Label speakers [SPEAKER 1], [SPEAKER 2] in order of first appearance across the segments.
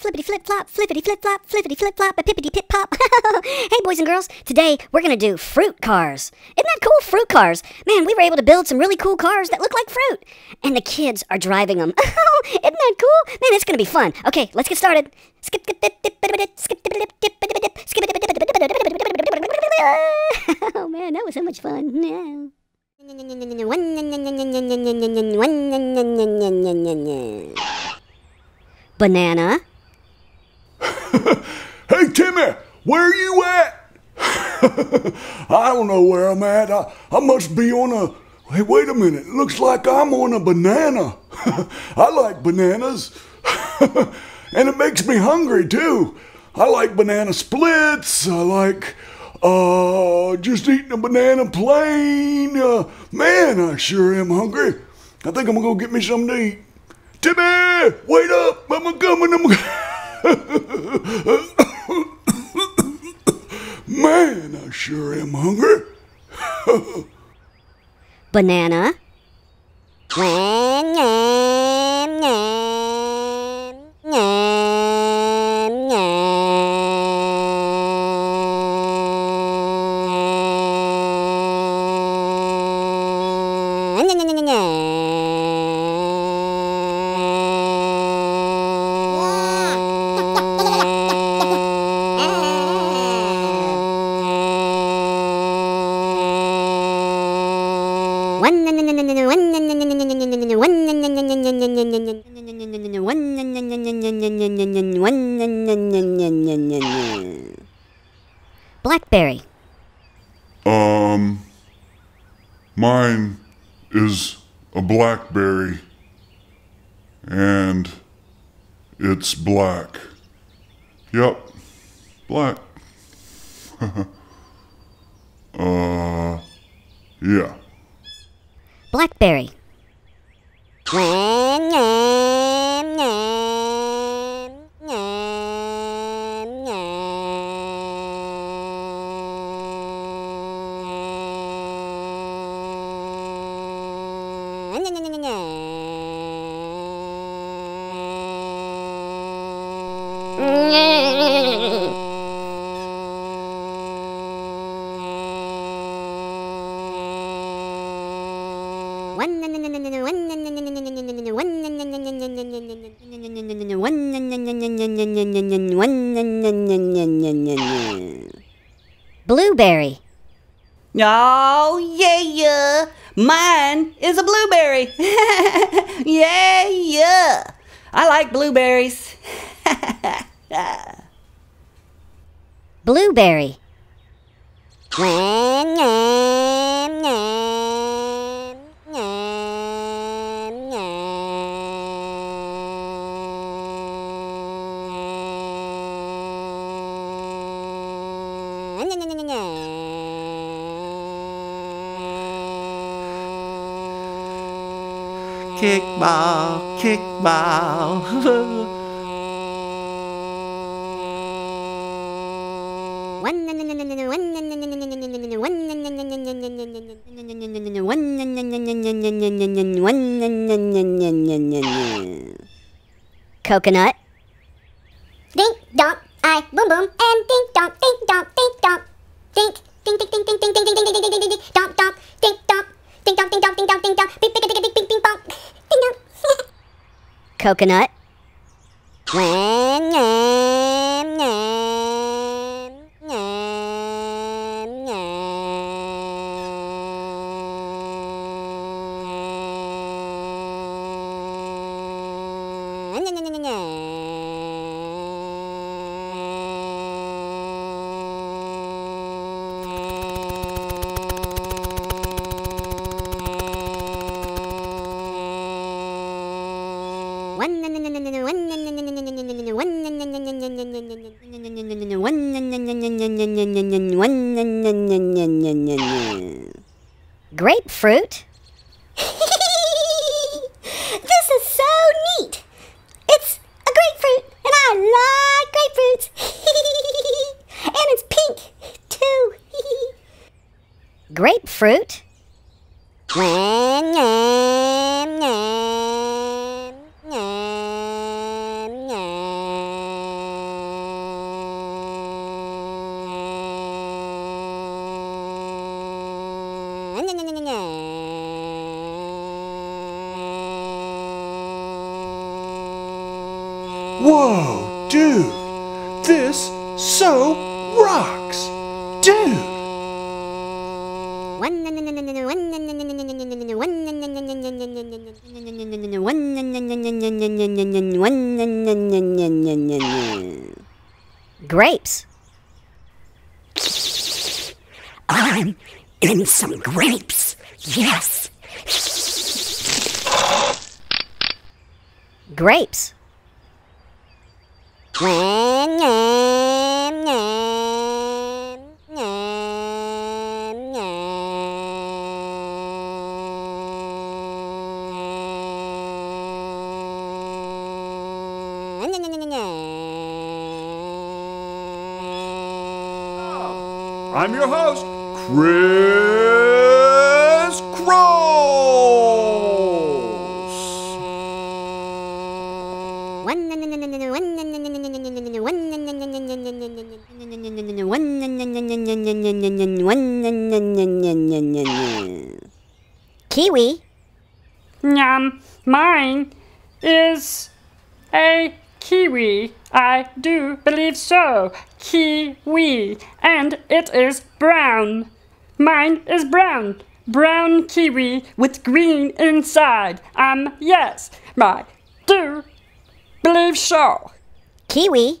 [SPEAKER 1] flippity flip flop, flippity flip flop, flippity flip flop, a pippity pip pop. hey, boys and girls, today we're gonna do fruit cars. Isn't that cool? Fruit cars. Man, we were able to build some really cool cars that look like fruit, and the kids are driving them. Isn't that cool? Man, it's gonna be fun. Okay, let's get started. Skip, skip, dip, dip, dip, skip, dip, dip, dip, dip, dip, skip, dip, dip, dip, dip, dip. Oh man, that was so much fun. Yeah. Banana.
[SPEAKER 2] Timmy, where you at? I don't know where I'm at. I, I must be on a. Hey, wait a minute. Looks like I'm on a banana. I like bananas. and it makes me hungry, too. I like banana splits. I like uh, just eating a banana plain. Uh, man, I sure am hungry. I think I'm gonna go get me something to eat. Timmy, wait up! I'm coming. I'm. Man, I sure am hungry.
[SPEAKER 1] Banana. Nyam, nyam, nyam, nyam, nyam, nyam, nyam, nyam. Blackberry.
[SPEAKER 2] Um, mine is a blackberry, and it's black. Yep, black. uh, yeah.
[SPEAKER 1] Blackberry. 음. Blueberry.
[SPEAKER 3] Oh, yeah, yeah. Mine is a blueberry. yeah, yeah. I like blueberries.
[SPEAKER 1] Blueberry.
[SPEAKER 3] kickball, kickball.
[SPEAKER 1] Coconut.
[SPEAKER 4] Dink donk, I boom boom and dink dink dink dink dink dink dink dink dink donk donk, dink donk, dink donk, dink donk, dink donk, dink donk, bing bing bing bing
[SPEAKER 1] Coconut. Grapefruit.
[SPEAKER 4] this is so neat. It's a grapefruit, and I like grapefruits. and it's pink, too.
[SPEAKER 1] Grapefruit.
[SPEAKER 5] Whoa, dude, this so rocks, dude.
[SPEAKER 6] Grapes.
[SPEAKER 7] I'm in some grapes. Yes.
[SPEAKER 6] Grapes.
[SPEAKER 5] I'm your host, Chris Cross.
[SPEAKER 6] Kiwi.
[SPEAKER 8] Yum, mine is a kiwi. I do believe so. Kiwi. And it is brown. Mine is brown. Brown kiwi with green inside. Um, yes, my do believe so.
[SPEAKER 6] Kiwi.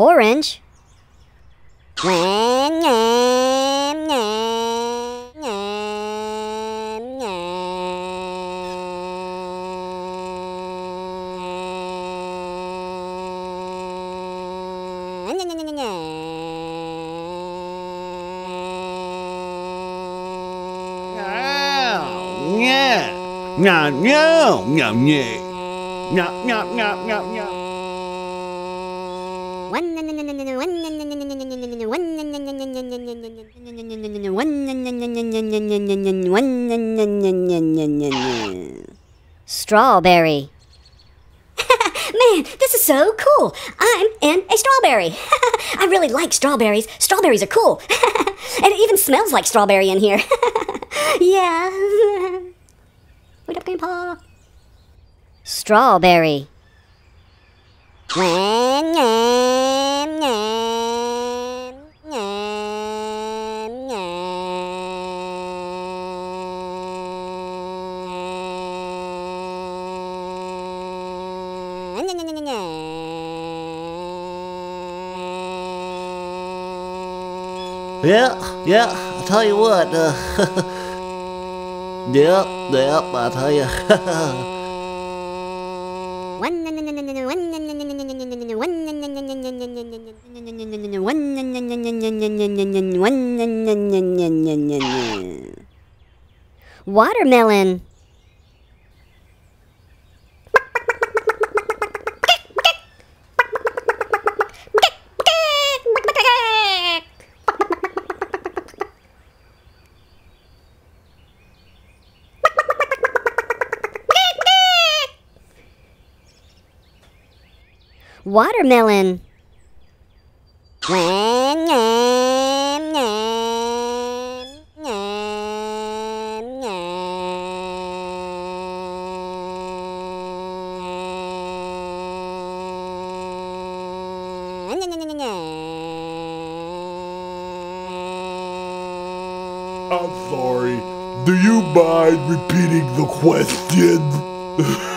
[SPEAKER 6] Orange.
[SPEAKER 3] Meow, meow, meow, meow. Meow, meow, meow, meow, meow.
[SPEAKER 6] Strawberry.
[SPEAKER 1] Man, this is so cool. I'm in a strawberry. I really like strawberries. Strawberries are cool. and it even smells like strawberry in here. yeah. Wait up, Grandpa.
[SPEAKER 6] Strawberry.
[SPEAKER 3] Yeah, yeah, I'll tell you what, uh, yep, yep, I tell you.
[SPEAKER 6] Watermelon. Watermelon.
[SPEAKER 5] I'm sorry. Do you mind repeating the question?